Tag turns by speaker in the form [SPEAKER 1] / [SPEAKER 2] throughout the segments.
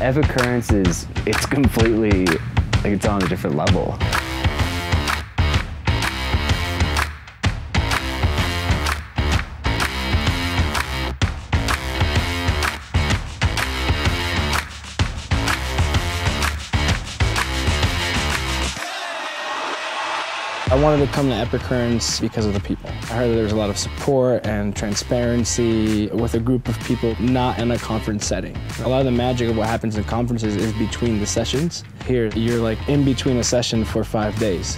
[SPEAKER 1] Epicurrence is, it's completely, like it's on a different level.
[SPEAKER 2] I wanted to come to Epic because of the people. I heard that there was a lot of support and transparency with a group of people not in a conference setting. A lot of the magic of what happens in conferences is between the sessions. Here, you're like in between a session for five days.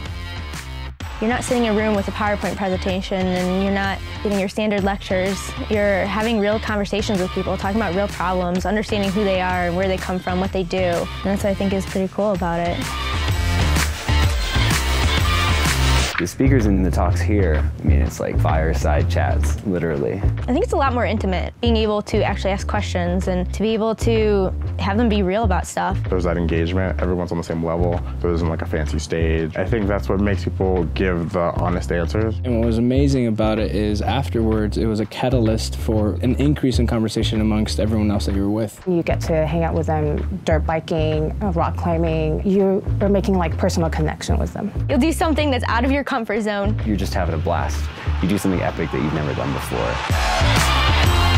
[SPEAKER 3] You're not sitting in a room with a PowerPoint presentation and you're not getting your standard lectures. You're having real conversations with people, talking about real problems, understanding who they are, where they come from, what they do. And that's what I think is pretty cool about it.
[SPEAKER 1] The speakers in the talks here, I mean, it's like fireside chats, literally.
[SPEAKER 3] I think it's a lot more intimate, being able to actually ask questions and to be able to have them be real about stuff.
[SPEAKER 4] There's that engagement, everyone's on the same level. There isn't like a fancy stage. I think that's what makes people give the honest answers.
[SPEAKER 2] And what was amazing about it is afterwards, it was a catalyst for an increase in conversation amongst everyone else that you were with.
[SPEAKER 5] You get to hang out with them dirt biking, rock climbing. You are making like personal connection with them.
[SPEAKER 3] You'll do something that's out of your comfort zone.
[SPEAKER 1] You're just having a blast. You do something epic that you've never done before.